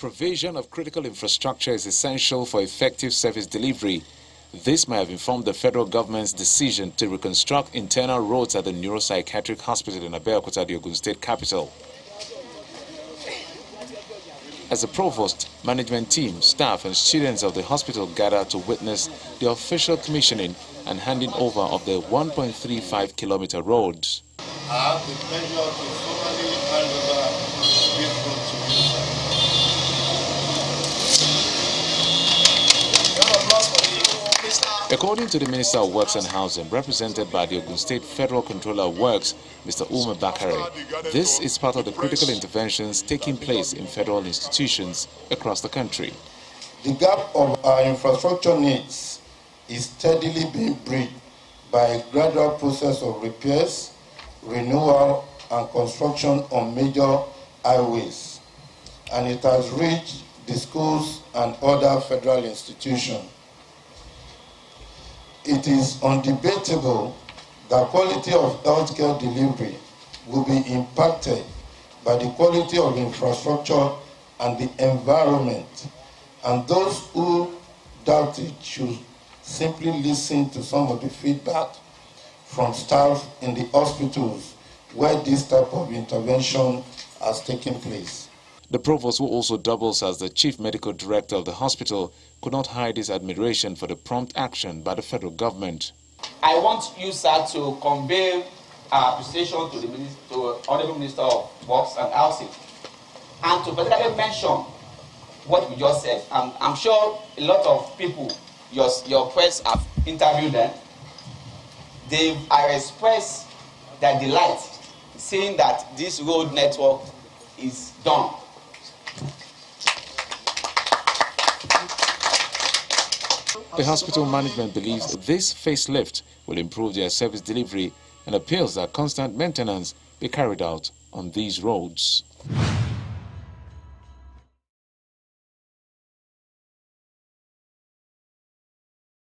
Provision of critical infrastructure is essential for effective service delivery. This may have informed the federal government's decision to reconstruct internal roads at the neuropsychiatric hospital in Abeokuta, the Ogun State capital. As the provost, management team, staff and students of the hospital gathered to witness the official commissioning and handing over of the 1.35 kilometer roads. I have the pleasure to formally hand over this road to you, According to the Minister of Works and Housing, represented by the Ogun State Federal Controller of Works, Mr. Umar Bakare, this is part of the critical interventions taking place in federal institutions across the country. The gap of our infrastructure needs is steadily being bridged by a gradual process of repairs, renewal, and construction on major highways, and it has reached the schools and other federal institutions. It is undebatable that quality of healthcare delivery will be impacted by the quality of infrastructure and the environment. And those who doubt it should simply listen to some of the feedback from staff in the hospitals where this type of intervention has taken place. The provost, who also doubles as the chief medical director of the hospital, could not hide his admiration for the prompt action by the federal government. I want you, sir, to convey our appreciation to the minister, to Honorable Minister of Works and Housing, and to particularly mention what we just said. I'm, I'm sure a lot of people, your, your press have interviewed them. They have expressed their delight seeing that this road network is done. The hospital management believes this facelift will improve their service delivery and appeals that constant maintenance be carried out on these roads.